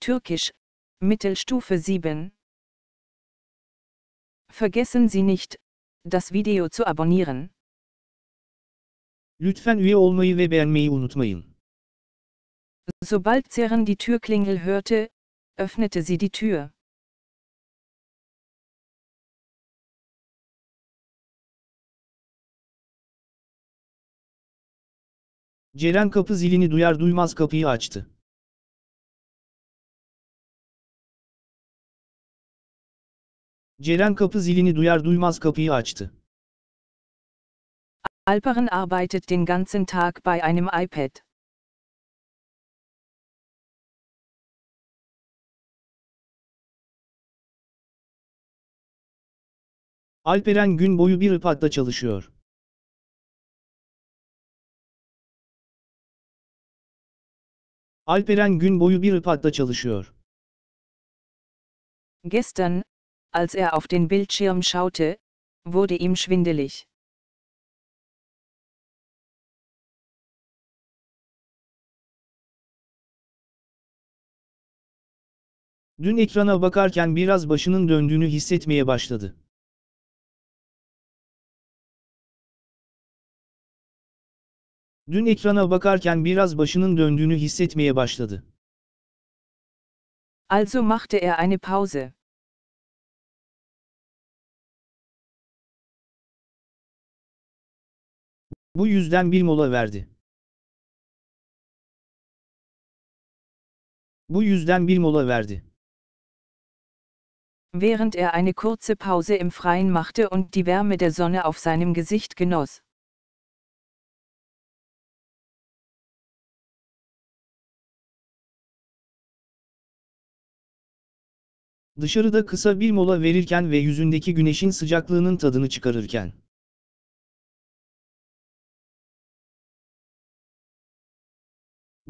Türkisch, Mittelstufe 7. Vergessen Sie nicht, das Video zu abonnieren. Lütfen üye olmayı ve beğenmeyi unutmayın. Sobald Zerren die Türklingel hörte, öffnete sie die Tür. Ceren kapı zilini duyar duymaz kapıyı açtı. Ceren kapı zilini duyar duymaz kapıyı açtı. Alperen arbeitet den ganzen Tag bei einem iPad. Alperen gün boyu bir iPad'da çalışıyor. Alperen gün boyu bir iPad'da çalışıyor. Gestern, als er auf den Bildschirm schaute, wurde ihm schwindelig. Dün ekrana bakarken biraz başının döndüğünü hissetmeye başladı. Dün ekrana bakarken biraz başının döndüğünü hissetmeye başladı. Also machte er eine Pause. Bu yüzden bir mola verdi. Bu yüzden bir mola verdi. Während er eine kurze Pause im Freien machte und die Wärme der Sonne auf seinem Gesicht genoss. Dışarıda kısa bir mola verirken ve yüzündeki güneşin sıcaklığının tadını çıkarırken.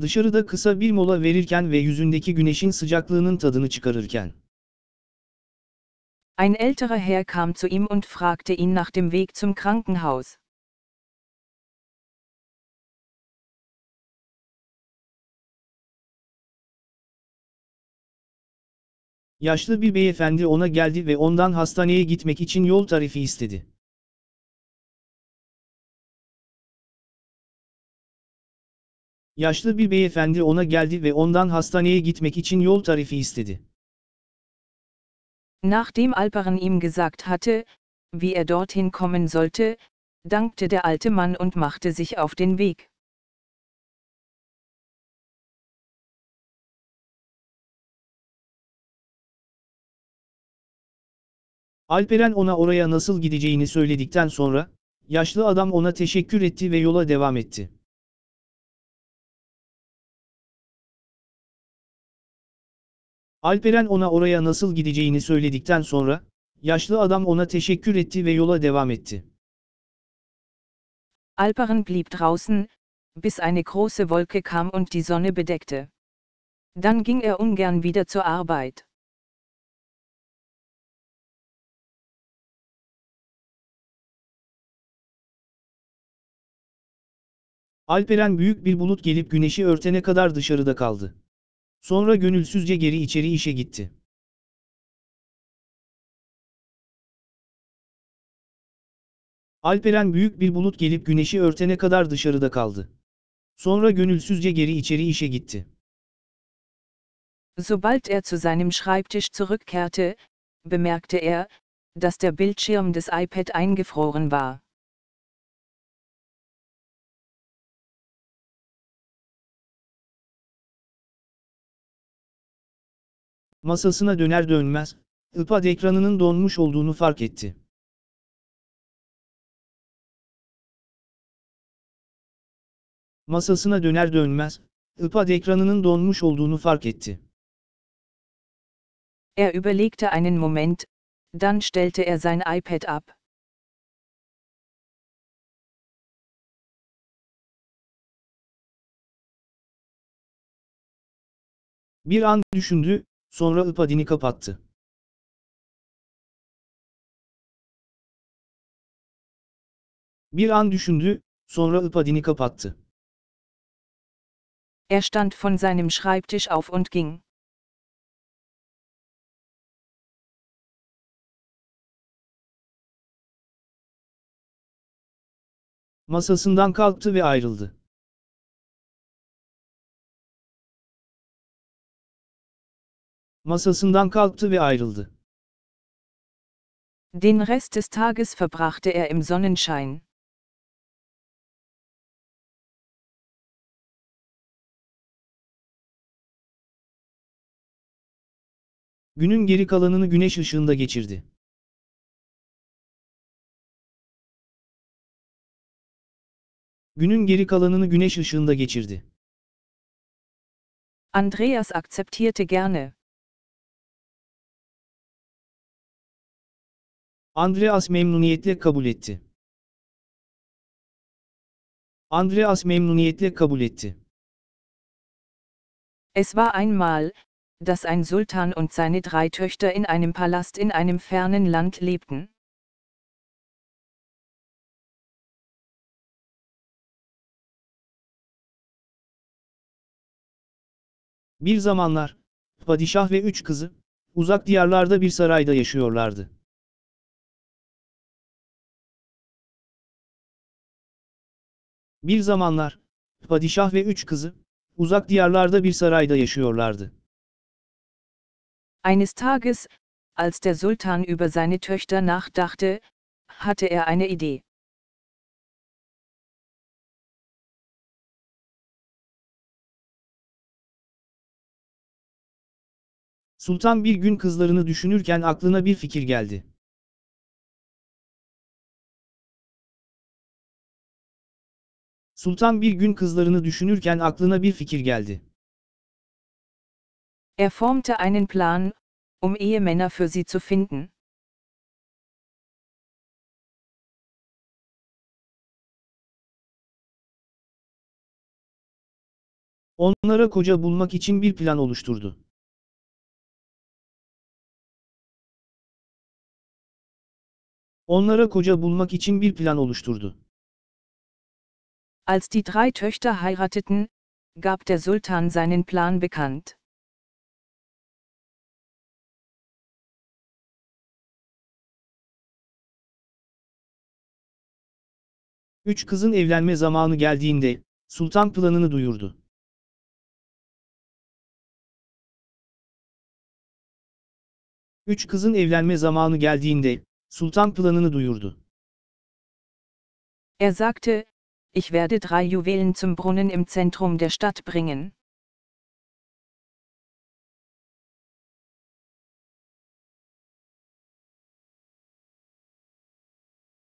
Dışarıda kısa bir mola verirken ve yüzündeki güneşin sıcaklığının tadını çıkarırken. Ein älterer Herr kam zu ihm und fragte ihn nach dem Weg zum Krankenhaus. Yaşlı bir beyefendi ona geldi ve ondan hastaneye gitmek için yol tarifi istedi. Yaşlı bir beyefendi ona geldi ve ondan hastaneye gitmek için yol tarifi istedi. Nachdem Alperen ihm gesagt hatte, wie er dorthin kommen sollte, dankte der alte Mann und machte sich auf den Weg. Alperen ona oraya nasıl gideceğini söyledikten sonra, yaşlı adam ona teşekkür etti ve yola devam etti. Alperen ona oraya nasıl gideceğini söyledikten sonra, yaşlı adam ona teşekkür etti ve yola devam etti. Alperen blieb draußen, bis eine große Wolke kam und die Sonne bedeckte. Dann ging er ungern wieder zur Arbeit. Alperen büyük bir bulut gelip güneşi örtene kadar dışarıda kaldı. Sonra gönülsüzce geri içeri işe gitti. Alperen büyük bir bulut gelip güneşi örtene kadar dışarıda kaldı. Sonra gönülsüzce geri içeri işe gitti. Sobald er zu seinem Schreibtisch zurückkehrte, bemerkte er, dass der Bildschirm des iPad eingefroren war. Masasına döner dönmez, iPad ekranının donmuş olduğunu fark etti. Masasına döner dönmez, iPad ekranının donmuş olduğunu fark etti. Er überlegte einen Moment, dann stellte er sein iPad ab. Bir an düşündü, Sonra ipadini kapattı. Bir an düşündü, sonra ipadini kapattı. Er stand von seinem Schreibtisch auf und ging. Masasından kalktı ve ayrıldı. Masasından kalktı ve ayrıldı. Den Rest des Tages verbrachte er im Sonnenschein. Günün geri kalanını güneş ışığında geçirdi. Günün geri kalanını güneş ışığında geçirdi. Andreas akzeptierte gerne. Andreas memnuniyetle kabul etti. Andreas memnuniyetle kabul etti. Es war einmal, dass ein Sultan und seine drei Töchter in einem Palast in einem fernen Land lebten. Bir zamanlar, padişah ve üç kızı, uzak diyarlarda bir sarayda yaşıyorlardı. Bir zamanlar, padişah ve üç kızı, uzak diyarlarda bir sarayda yaşıyorlardı. Eines Tages, als der Sultan über seine Töchter nachdachte, hatte er eine Idee. Sultan bir gün kızlarını düşünürken aklına bir fikir geldi. Sultan bir gün kızlarını düşünürken aklına bir fikir geldi. Er formte einen Plan, um Ehemänner für sie zu finden. Onlara koca bulmak için bir plan oluşturdu. Onlara koca bulmak için bir plan oluşturdu. Als die drei Töchter heirateten, gab der Sultan seinen Plan bekannt. Üç kızın evlenme zamanı geldiğinde, sultan planını duyurdu. Üç kızın evlenme zamanı geldiğinde, sultan planını duyurdu. Er sagte, ich werde drei Juwelen zum Brunnen im Zentrum der Stadt bringen.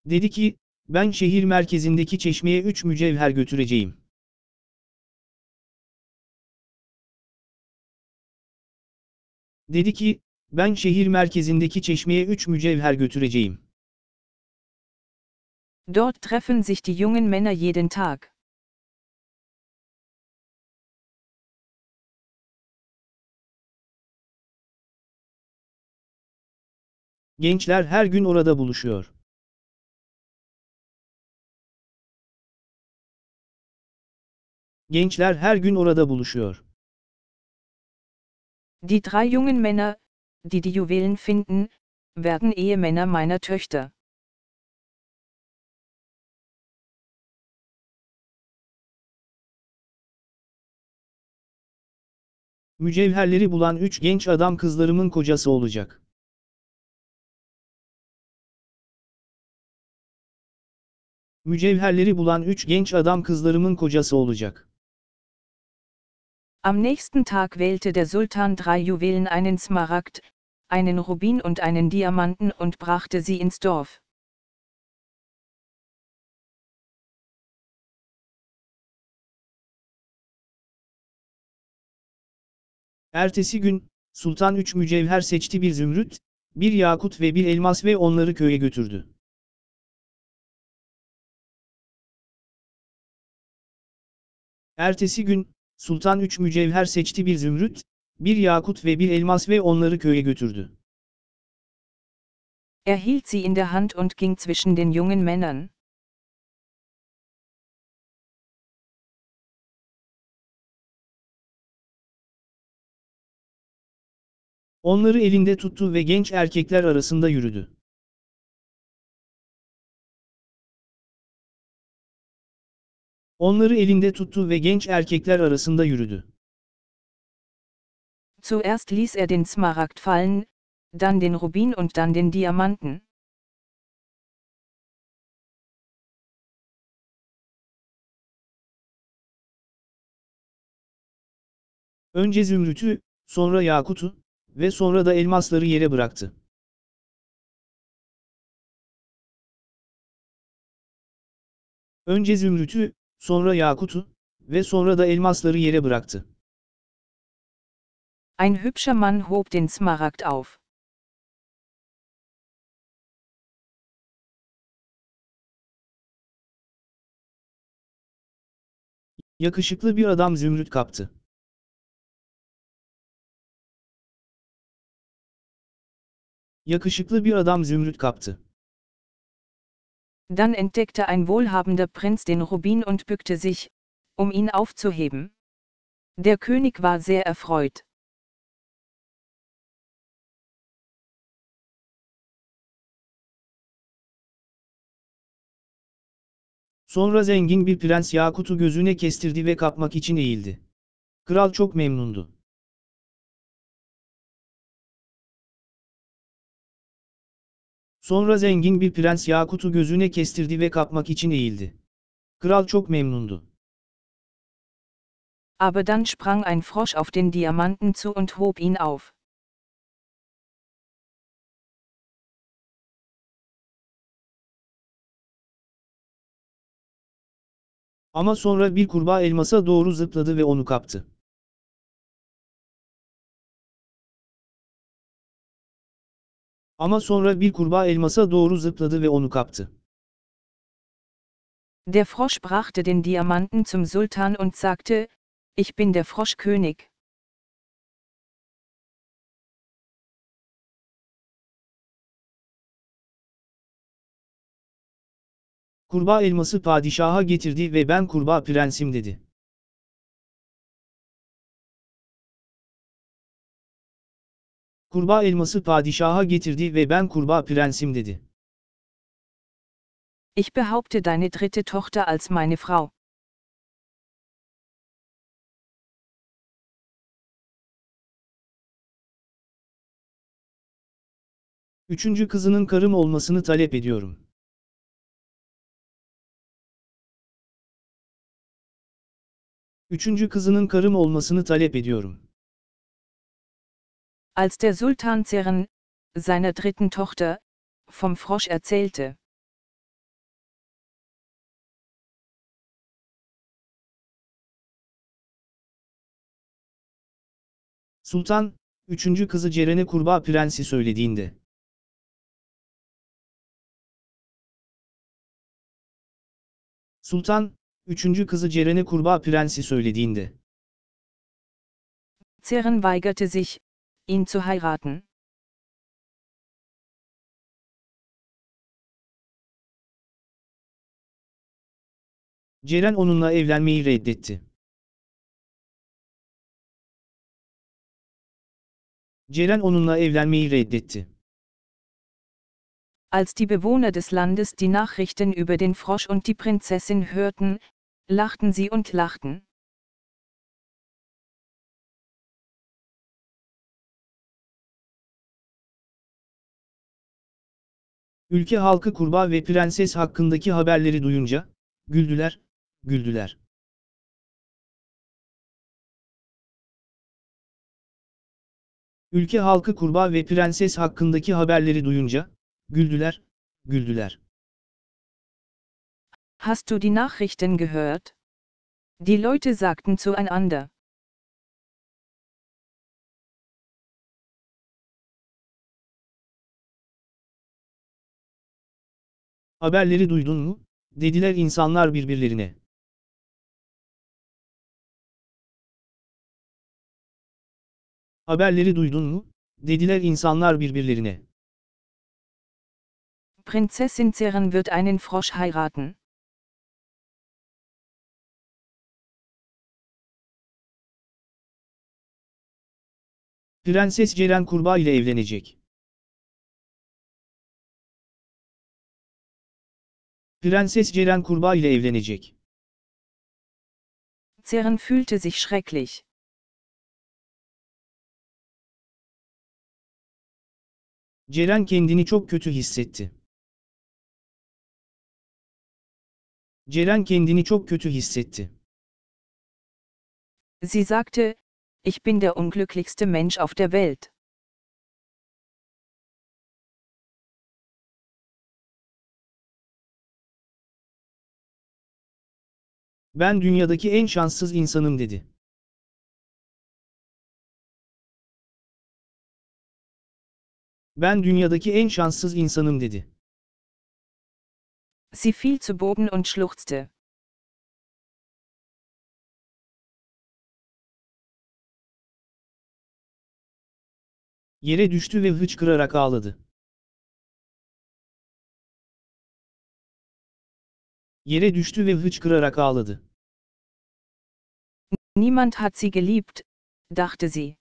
Dedi ki, ben şehir merkezindeki çeşmeye üç mücevher götüreceğim. Dedi ki, ben şehir merkezindeki çeşmeye üç mücevher götüreceğim. Dort treffen sich die jungen Männer jeden Tag. Gençler her gün orada buluşuyor. Gençler her gün orada buluşuyor. Die drei jungen Männer, die die Juwelen finden, werden Ehemänner meiner Töchter. Mücevherleri bulan üç genç adam kızlarımın kocası olacak. Mücevherleri bulan üç genç adam kızlarımın kocası olacak. Am nächsten Tag wählte der Sultan drei Juwelen einen Smaragd, einen Rubin und einen Diamanten und brachte sie ins Dorf. Ertesi gün, sultan üç mücevher seçti bir zümrüt, bir yakut ve bir elmas ve onları köye götürdü. Ertesi gün, sultan üç mücevher seçti bir zümrüt, bir yakut ve bir elmas ve onları köye götürdü. Er hielt sie in der Hand und ging zwischen den jungen Männern. Onları elinde tuttu ve genç erkekler arasında yürüdü. Onları elinde tuttu ve genç erkekler arasında yürüdü. Zuerst ließ er den Smaragd fallen, dann den Rubin und dann den Diamanten. Önce zümrütü, sonra yakutu ve sonra da elmasları yere bıraktı. Önce zümrütü, sonra yakutu ve sonra da elmasları yere bıraktı. Ein hübscher Mann hob den Smaragd auf. Yakışıklı bir adam zümrüt kaptı. Yakışıklı bir adam zümrüt kaptı. Dann entdeckte ein wohlhabender Prinz den Rubin und bückte sich, um ihn aufzuheben. Der König war sehr erfreut. Sonra zengin bir prens Yakut'u gözüne kestirdi ve kapmak için eğildi. Kral çok memnundu. Sonra zengin bir prens Yakut'u gözüne kestirdi ve kapmak için eğildi. Kral çok memnundu. Aber dann sprang ein Frosch auf den Diamanten zu und hob ihn auf. Ama sonra bir kurbağa elmasa doğru zıpladı ve onu kaptı. Ama sonra bir kurbağa elmasa doğru zıpladı ve onu kaptı. Der Frosch brachte den Diamanten zum Sultan und sagte, ich bin der Froschkönig. Kurbağa elması padişaha getirdi ve ben kurbağa prensim dedi. Kurbağa elması padişaha getirdi ve ben kurbağa prensim dedi. Ich behaupte deine dritte Tochter als meine Frau. Üçüncü kızının karım olmasını talep ediyorum. Üçüncü kızının karım olmasını talep ediyorum. Als der Sultan Zeren, seiner dritten Tochter, vom Frosch erzählte. Sultan, üçüncü kızı Ceren'e kurbağa prensi söylediğinde. Sultan, üçüncü kızı Ceren'e kurbağa prensi söylediğinde. Zeren weigerte sich, ihn zu heiraten. Ceren onunla evlenmeyi reddetti. Ceren onunla evlenmeyi reddetti. Als die Bewohner des Landes die Nachrichten über den Frosch und die Prinzessin hörten, lachten sie und lachten. Ülke halkı kurbağa ve prenses hakkındaki haberleri duyunca, güldüler, güldüler. Ülke halkı kurbağa ve prenses hakkındaki haberleri duyunca, güldüler, güldüler. Hast du die Nachrichten gehört? Die Leute sagten zueinander. Haberleri duydun mu? Dediler insanlar birbirlerine. Haberleri duydun mu? Dediler insanlar birbirlerine. Prinzessin Zeren wird einen Frosch heiraten. Prenses Ceren kurbağa ile evlenecek. Prenses Ceren kurbağa ile evlenecek. Zerren fühlte sich schrecklich. Ceren kendini çok kötü hissetti. Ceren kendini çok kötü hissetti. Sie sagte, ich bin der unglücklichste Mensch auf der Welt. Ben dünyadaki en şanssız insanım dedi. Ben dünyadaki en şanssız insanım dedi. Sie fiel zu Boden und schluchzte. Yere düştü ve hıçkırarak ağladı. Yere düştü ve hıçkırarak ağladı. Niemand hat sie geliebt, dachte sie.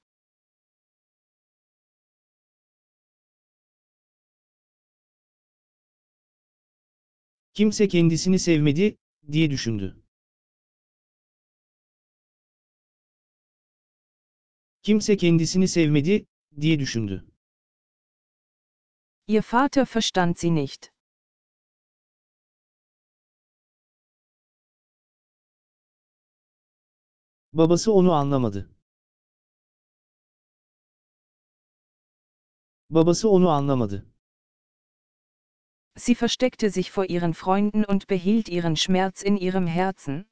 Kimse kendisini sevmedi, diye düşündü. Kimse kendisini sevmedi, diye düşündü. Ihr Vater verstand sie nicht. Babası onu anlamadı. Babası onu anlamadı. Sie versteckte sich vor ihren Freunden und behielt ihren Schmerz in ihrem Herzen.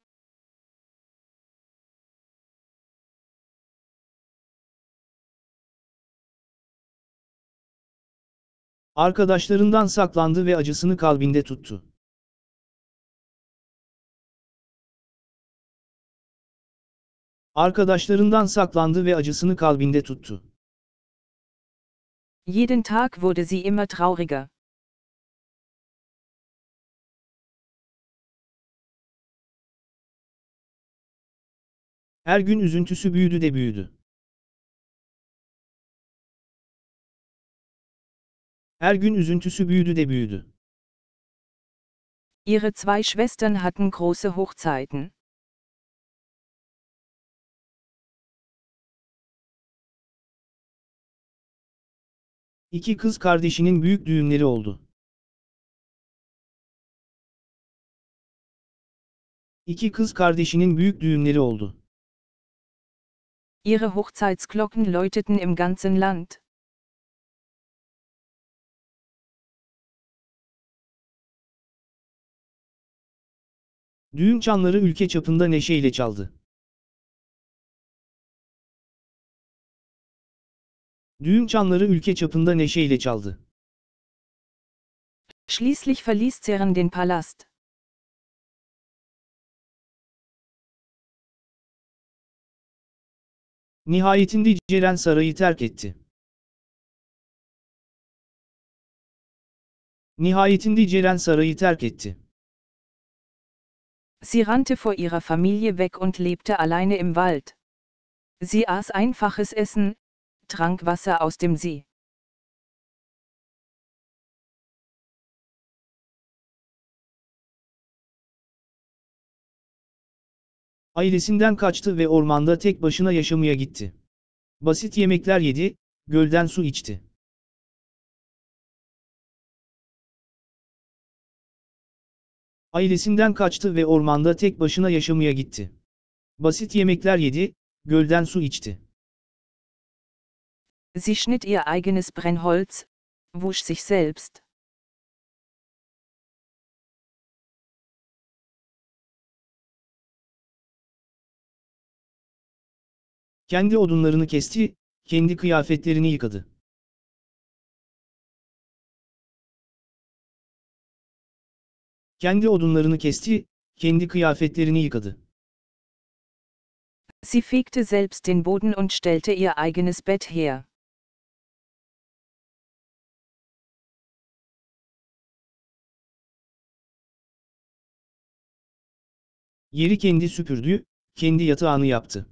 Arkadaşlarından saklandı ve acısını kalbinde tuttu. Arkadaşlarından saklandı ve acısını kalbinde tuttu. Jeden Tag wurde sie immer trauriger. Her gün üzüntüsü büyüdü de büyüdü. Her gün üzüntüsü büyüdü de büyüdü. Ihre zwei Schwestern hatten große Hochzeiten. İki kız kardeşinin büyük düğünleri oldu. İki kız kardeşinin büyük düğünleri oldu. Ihre Hochzeitsglocken läuteten im ganzen Land. Düğün çanları ülke çapında neşeyle çaldı. Düğün çanları ülke çapında neşeyle çaldı. Schließlich verließ Zeren den Palast. Nihayetinde Ceren sarayı terk etti. Nihayetinde Ceren sarayı terk etti. Sie rannte vor ihrer Familie weg und lebte alleine im Wald. Sie aß einfaches Essen, trank Wasser aus dem See. Ailesinden kaçtı ve ormanda tek başına yaşamaya gitti. Basit yemekler yedi, gölden su içti. Ailesinden kaçtı ve ormanda tek başına yaşamaya gitti. Basit yemekler yedi, gölden su içti. Sie schnitt ihr eigenes Brennholz, wusch sich selbst. Kendi odunlarını kesti, kendi kıyafetlerini yıkadı. Kendi odunlarını kesti, kendi kıyafetlerini yıkadı. Sie fegte selbst den Boden und stellte ihr eigenes Bett her. Yeri kendi süpürdü, kendi yatağını yaptı.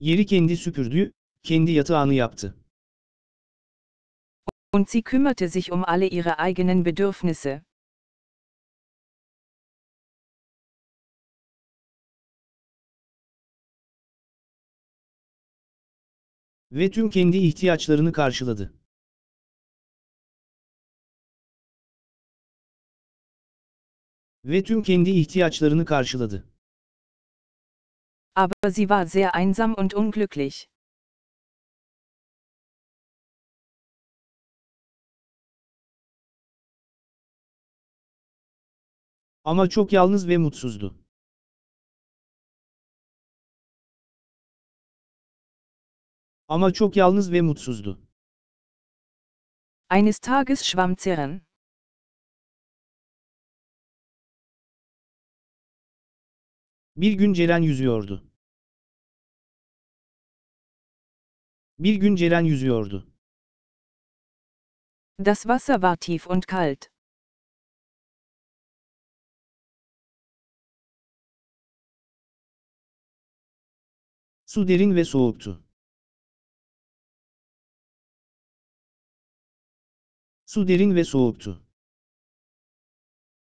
Yeri kendi süpürdü, kendi yatağını yaptı. Und sie kümmerte sich um alle ihre eigenen Bedürfnisse. Ve tüm kendi ihtiyaçlarını karşıladı. Ve tüm kendi ihtiyaçlarını karşıladı. Aber sie war sehr einsam und unglücklich. Ama çok yalnız ve mutsuzdu. Ama çok yalnız ve mutsuzdu. Eines Tages schwamm Zerren. Bir gün Ceren yüzüyordu. Bir gün Ceren yüzüyordu. Das Wasser war tief und kalt. Su derin ve soğuktu. Su derin ve soğuktu.